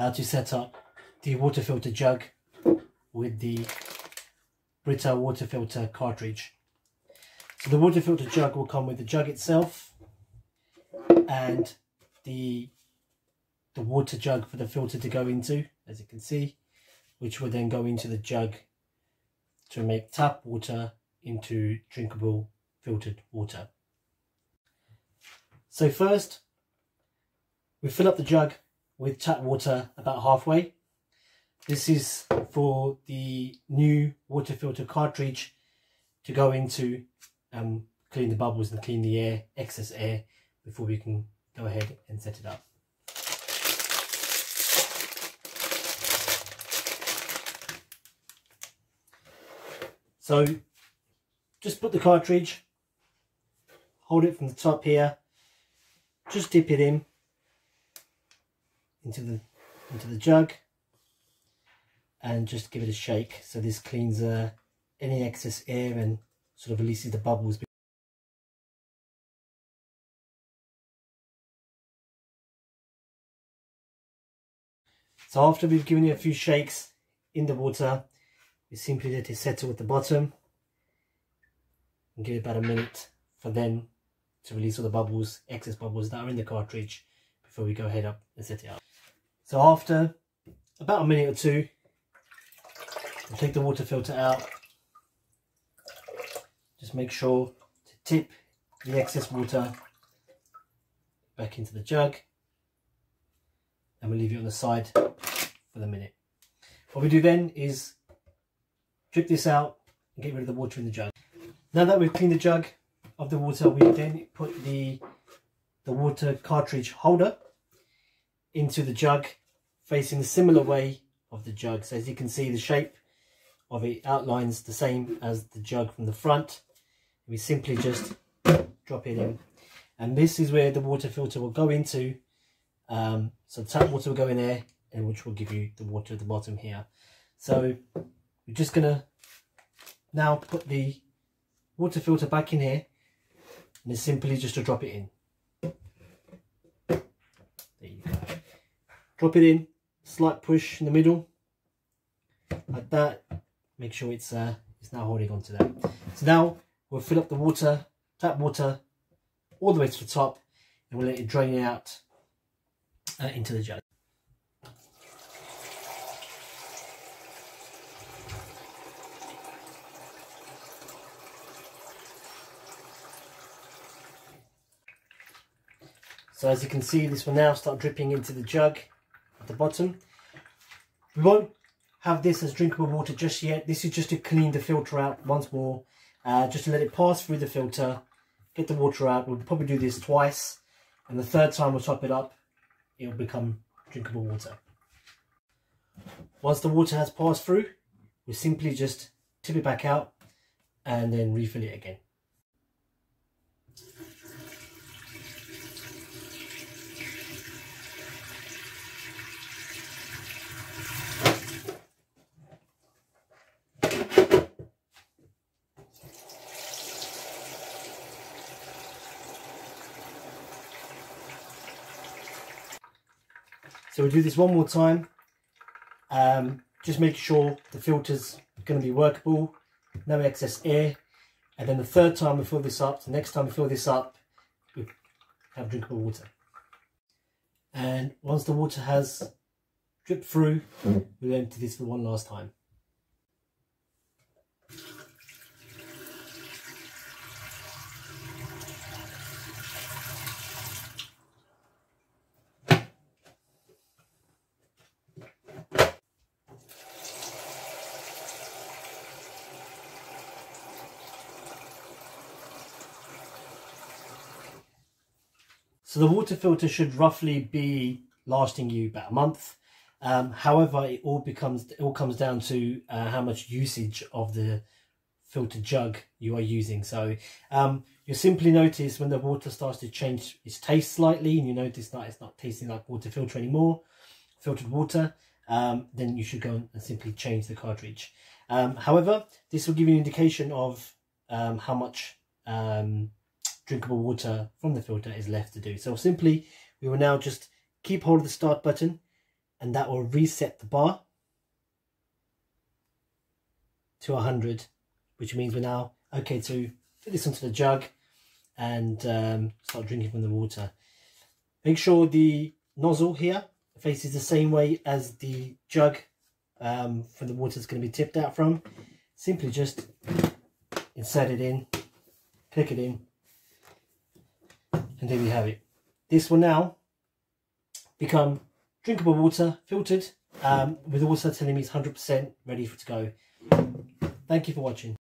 how to set up the water filter jug with the Brita water filter cartridge. So the water filter jug will come with the jug itself and the the water jug for the filter to go into, as you can see, which will then go into the jug to make tap water into drinkable filtered water. So first, we fill up the jug with tap water about halfway. This is for the new water filter cartridge to go into um, clean the bubbles and clean the air, excess air, before we can go ahead and set it up. So just put the cartridge, hold it from the top here, just dip it in into the into the jug and just give it a shake. So this cleans uh, any excess air and sort of releases the bubbles. So after we've given it a few shakes in the water we simply let it settle at the bottom and give it about a minute for then to release all the bubbles excess bubbles that are in the cartridge before we go ahead up and set it up so after about a minute or two, we'll take the water filter out. Just make sure to tip the excess water back into the jug and we'll leave it on the side for the minute. What we do then is drip this out and get rid of the water in the jug. Now that we've cleaned the jug of the water, we then put the, the water cartridge holder into the jug facing the similar way of the jug. So as you can see, the shape of it outlines the same as the jug from the front. We simply just drop it in. And this is where the water filter will go into. Um, so tap water will go in there, and which will give you the water at the bottom here. So we're just to now put the water filter back in here. And it's simply just to drop it in. There you go. Drop it in slight push in the middle like that. Make sure it's uh it's now holding on to that. So now we'll fill up the water tap water all the way to the top and we'll let it drain out uh, into the jug. So as you can see, this will now start dripping into the jug at the bottom. We won't have this as drinkable water just yet. This is just to clean the filter out once more. Uh, just to let it pass through the filter, get the water out. We'll probably do this twice. And the third time we'll top it up, it'll become drinkable water. Once the water has passed through, we simply just tip it back out and then refill it again. So we'll do this one more time. Um, just make sure the filter's going to be workable, no excess air. And then the third time we fill this up, the next time we fill this up, we have drinkable water. And once the water has dripped through, we'll empty this for one last time. So the water filter should roughly be lasting you about a month. Um, however, it all becomes it all comes down to uh, how much usage of the filter jug you are using. So um, you'll simply notice when the water starts to change its taste slightly, and you notice that it's not tasting like water filter anymore, filtered water. Um, then you should go and simply change the cartridge. Um, however, this will give you an indication of um, how much um, drinkable water from the filter is left to do. So simply, we will now just keep hold of the start button and that will reset the bar to 100 which means we're now okay to put this into the jug and um, start drinking from the water. Make sure the nozzle here faces the same way as the jug um, for the water is going to be tipped out from. Simply just insert it in, click it in, and there we have it. This will now become drinkable water, filtered, um, with the water telling me it's 100% ready for to go. Thank you for watching.